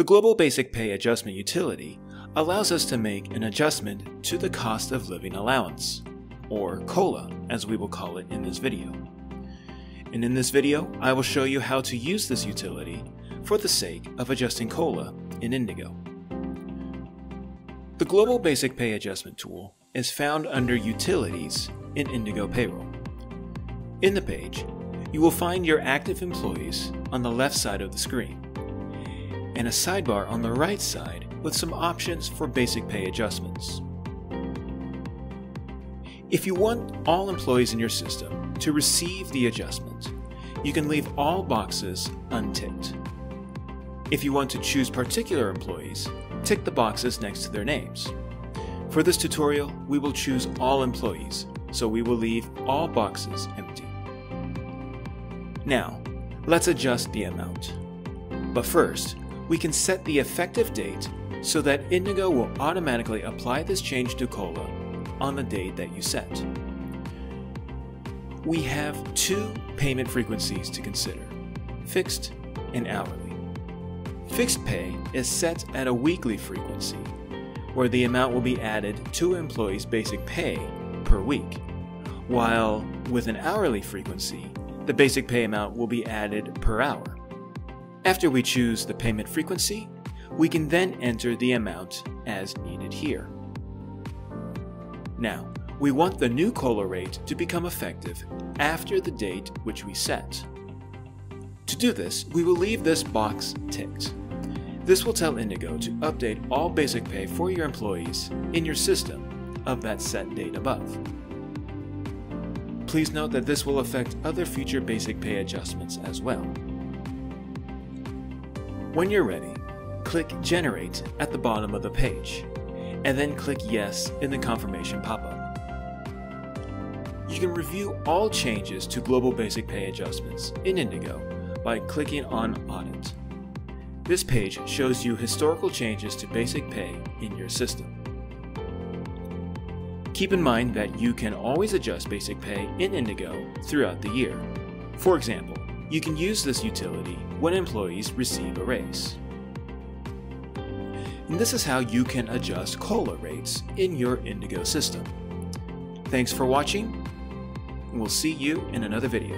The Global Basic Pay Adjustment utility allows us to make an adjustment to the Cost of Living Allowance, or COLA as we will call it in this video. And in this video, I will show you how to use this utility for the sake of adjusting COLA in Indigo. The Global Basic Pay Adjustment tool is found under Utilities in Indigo Payroll. In the page, you will find your active employees on the left side of the screen, and a sidebar on the right side with some options for basic pay adjustments. If you want all employees in your system to receive the adjustment, you can leave all boxes unticked. If you want to choose particular employees, tick the boxes next to their names. For this tutorial, we will choose all employees, so we will leave all boxes empty. Now, let's adjust the amount. But first, we can set the effective date so that Indigo will automatically apply this change to COLA on the date that you set. We have two payment frequencies to consider, fixed and hourly. Fixed pay is set at a weekly frequency, where the amount will be added to employee's basic pay per week, while with an hourly frequency, the basic pay amount will be added per hour. After we choose the payment frequency, we can then enter the amount as needed here. Now, we want the new COLA rate to become effective after the date which we set. To do this, we will leave this box ticked. This will tell Indigo to update all basic pay for your employees in your system of that set date above. Please note that this will affect other future basic pay adjustments as well. When you're ready, click Generate at the bottom of the page, and then click Yes in the confirmation pop-up. You can review all changes to Global Basic Pay adjustments in Indigo by clicking on Audit. This page shows you historical changes to basic pay in your system. Keep in mind that you can always adjust basic pay in Indigo throughout the year. For example, you can use this utility when employees receive a raise. And this is how you can adjust COLA rates in your Indigo system. Thanks for watching, and we'll see you in another video.